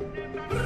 Remember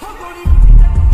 I'm gonna take that.